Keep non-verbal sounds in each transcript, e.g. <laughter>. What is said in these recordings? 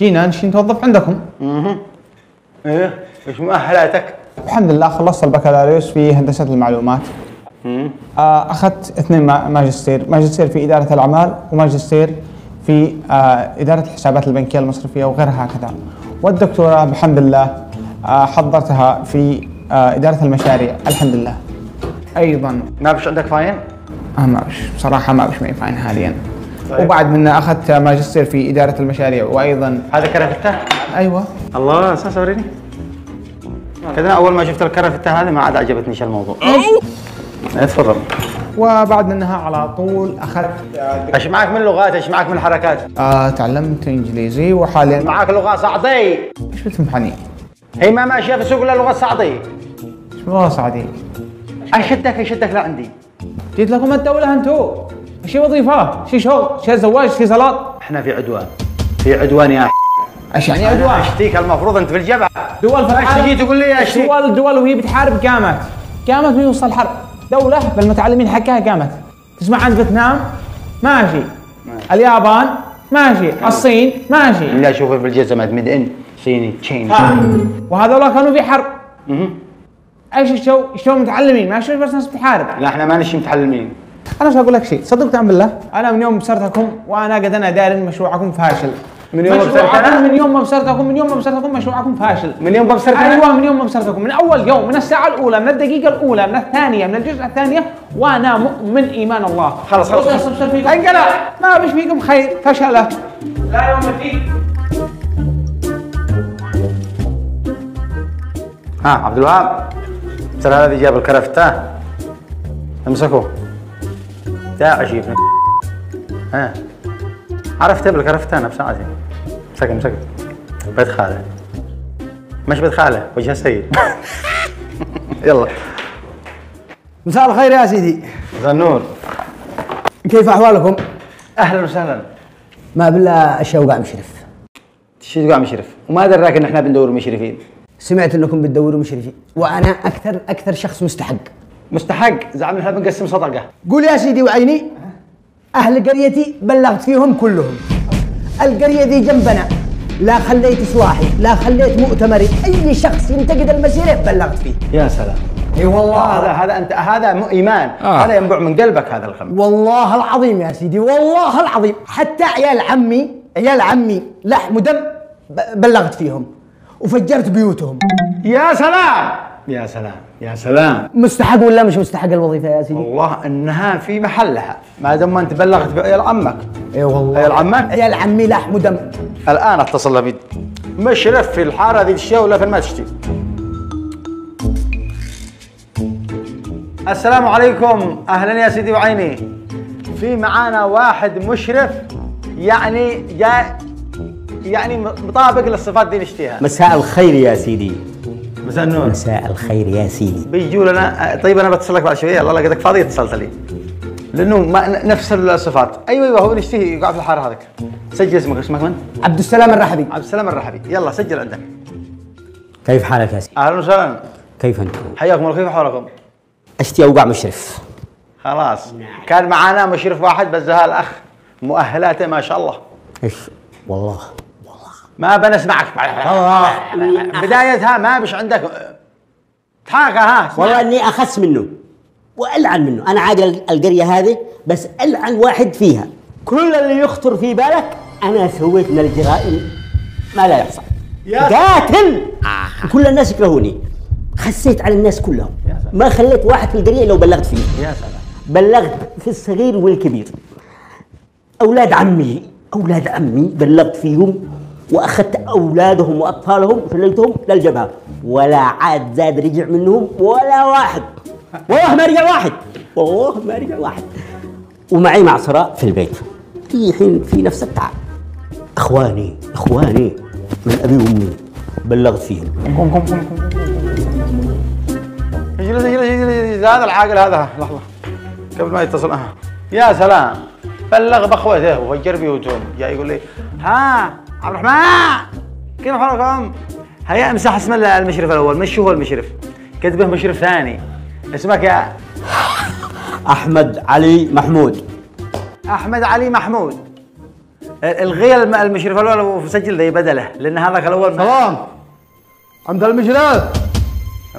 جينا نشي نتوظف عندكم. إيه. إيش مؤهلاتك؟ الحمد لله خلصت البكالوريوس في هندسة المعلومات. آه، أخذت اثنين ما- ماجستير. ماجستير في إدارة الأعمال وماجستير في آه، إدارة الحسابات البنكية المصرفية وغيرها هكذا. والدكتوراه بحمد الله آه، حضرتها في آه، إدارة المشاريع. الحمد لله. أيضا. ما بش عندك فاين؟ آه ما بش. بصراحه ما بش معي فاين حاليا. طيب. وبعد منها أخذت ماجستير في إدارة المشاريع وأيضا هذا كرفته؟ أيوه. الله أساس وريني كذا أول ما شفت الكرفته هذه ما عاد عجبتني إيش الموضوع. إيه، تفضل. وبعد منها على طول أخذت أيش معك من لغات؟ أيش معك من حركات؟ آه تعلمت إنجليزي وحاليا معك لغة صعدي. إيش بتمحني؟ هي ما ماشية في السوق الا لغة صعدي؟ إيش والله سعدي اشدك اشدك لعندي جيت لكم الدولة أنتو؟ شي وظيفة شي شغل شي زواج شي زلاط إحنا في عدوان. في عدوان يا إيش يعني عدوان؟ أشتيك المفروض أنت في الجبهة. دول في العالم تجي تقول لي أشتيك. دول دول وهي بتحارب قامت. قامت من يوصل حرب دولة بالمتعلمين حقها قامت. تسمع عن فيتنام؟ ماشي. اليابان؟ ماشي. الصين؟ ماشي. لا شوف بالجزمة ميد إن. صيني تشين وهذول كانوا في حرب. أيش الشو؟ الشو متعلمين ما شو بس ناس بتحارب. لا إحنا ما نشي متعلمين. أنا مش أقول لك شيء؟ صدقت عن بالله أنا من يوم بصرتكم وأنا قد أنا دار إن مشروعكم فاشل. من يوم بصرت أنا؟ من يوم ما بصرتكم من يوم ما بصرتكم مشروعكم فاشل. من يوم ببصرت أنا؟ أيوه من يوم ما بصرتكم من أول يوم من الساعة الأولى من الدقيقة الأولى من الثانية من الجزء الثانية وأنا مؤمن إيمان الله. خلاص، خلاص. ربنا يستبشر فيكم. أنقلع. ما بش فيكم خير. فشله لا يوم فيك ها عبد الوهاب ترى هذا جاب الكرفتة. امسكه داعش ابن ها. عرفته بالكرفته أنا بساعتي امسكه امسكه بيت خالة. مش بيت خالة وجه السيد <laughs> يلا. مساء الخير يا سيدي. مساء النور. كيف أحوالكم؟ أهلا وسهلا. ما بالله الشوقع مشرف. شو تقول مشرف. وما دراك إن إحنا بندور مشرفين. سمعت إنكم بتدوروا مشرفين. وأنا أكثر أكثر شخص مستحق. مستحق. زعم إحنا بنقسم صدقة. قول يا سيدي وعيني أهل قريتي بلغت فيهم كلهم. القرية ذي جنبنا لا خليت اصلاحي لا خليت مؤتمري. أي شخص ينتقد المسيره بلغت فيه. يا سلام. إي والله. هذا هذا انت هذا إيمان. آه. هذا ينبع من قلبك هذا الخمر. والله العظيم يا سيدي والله العظيم. حتى عيال عمي عيال عمي لحم ودم بلغت فيهم وفجرت بيوتهم. يا سلام! يا سلام يا سلام. مستحق ولا مش مستحق الوظيفة يا سيدي؟ والله إنها في محلها ما دام ما أنت بلغت بعيال عمك إي والله. عيال عمك عيال عمي لحم ودم الآن اتصل له بيد مشرف في الحارة ذي الشيء ولا في ما تشتي السلام عليكم. أهلا يا سيدي وعيني. في معانا واحد مشرف يعني جاء يعني مطابق للصفات دي نشتيها. مساء الخير يا سيدي. مساء النور. مساء الخير يا سيدي. بيجوا لنا طيب أنا بتصل لك بعد شوية. يلا لقيتك فاضي اتصلت لي. لأنه ما نفس الصفات. أيوه أيوه هو نشتهي يقع في الحارة هذاك. سجل اسمك اسمك من؟ عبد السلام الرحبي. عبد السلام الرحبي. يلا سجل عندك. كيف حالك يا سيدي؟ أهلا وسهلا. كيف انت حياكم الله. كيف حالكم؟ أشتي أوقع مشرف. خلاص. كان معانا مشرف واحد بس ها الأخ مؤهلاته ما شاء الله. إيش؟ والله. ما بنسمعك بدايتها ما بش عندك. حاجة ها والله إني أخس منه وألعن منه. أنا عاقل القرية هذه بس ألعن واحد فيها. كل اللي يخطر في بالك أنا سويت من الجرائم. ما لا يحصى قاتل! كل الناس يكرهوني. خسيت على الناس كلهم. ما خليت واحد في القرية لو بلغت فيه. يا سلام. بلغت في الصغير والكبير. أولاد عمي أولاد عمي بلغت فيهم. وأخذت أولادهم وأطفالهم سلمتهم للجبهه ولا عاد زاد رجع منهم ولا واحد. والله ما رجع واحد. والله ما رجع واحد. ومعي معصرة في البيت. في حين في نفس التعب. إخواني إخواني من أبي وأمي بلغت فيهم. قم قم قم اجلس اجلس اجلس هذا العاقل هذا. لحظة. قبل ما يتصل. آه. يا سلام. بلغ باخوته وفجر بيوتهم. جاي يقول لي ها عبد الرحمن! كيف حالكم؟ هيا امسح اسم المشرف الأول. مش هو المشرف؟ كتبه مشرف ثاني؟ اسمك يا؟ أحمد علي محمود. أحمد علي محمود. الغي الم- المشرف الأول وسجل ذي بدله لأن هذاك الأول ما سلام. عند المشرف.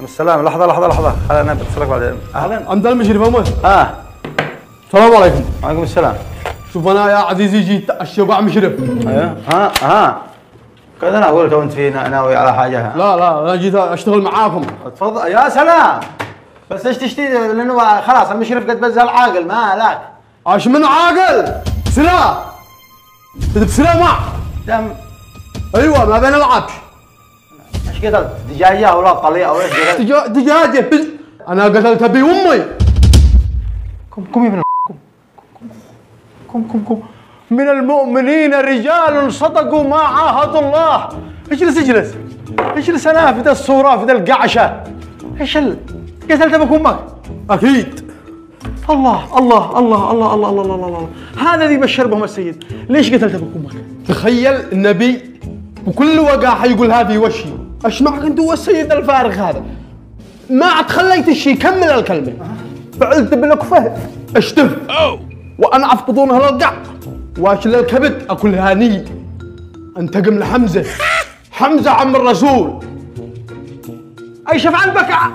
السلام. لحظة لحظة لحظة. خلينا بتصلك بعدين أهلا عند المشرف أمه. آه. السلام عليكم. وعليكم السلام. شوف أنا يا عزيزي جيت الشبع مشرف أيوه ها ها. كذا أنا أقول لك أنت في ناوي على حاجة؟ لا لا أنا جيت أشتغل معاكم. تفضل. يا سلام. بس إيش تشتي لأنه خلاص المشرف قد بزها العاقل ما لاك إيش من عاقل؟ سلاح تدب سلاح مع دم. أيوه ما بين العبش إيش قتلت؟ دجاجة ولا طليقه أو إيش قتلت؟ دجا- دجاجة. أنا قتلت ابي وامي كم كم يا ابن كم كم كم. من المؤمنين رجال صدقوا ما عاهدوا الله. اجلس اجلس. اجلس أنا في ذا الصورة في ذا القعشة. إيش ال... قتلت أبوك وامك أكيد. الله الله الله الله الله الله الله الله, الله. هذا اللي بشر بهم السيد. ليش قتلت أبوك وامك تخيل النبي بكل وقاحة يقول هذه وشي إيش معك أنت والسيد الفارغ هذا؟ ما عاد خليت الشيء. كمل الكلمة. فعلت بالكفه اشتف وانعف بطونها للقع واشل الكبد اكلها ني انتقم لحمزة. حمزة عم الرسول. أي شفع البكع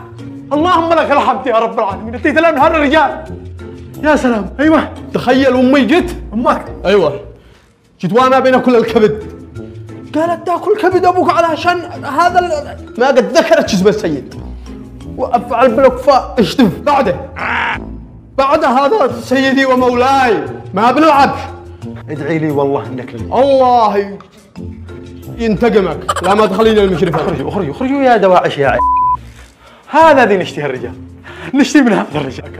اللهم لك الحمد يا رب العالمين. انت تلام هالرجال يا سلام. أيوه. تخيل أمي جت أمك. أيوه. جيت وأنا بين كل الكبد. قالت تأكل كبد أبوك علشان هذا ال- ما قد ذكرت شو اسمه السيد. وأفعل بالوقفة اشتف بعده. بعد هذا سيدي ومولاي ما بنلعبش ادعي لي والله انك لي الله ينتقمك. لا ما تخليني المشرف اخرجوا اخرجوا اخرجوا يا دواعش يا هذا ذي نشتهي الرجال. نشتهي من هذا الرجال.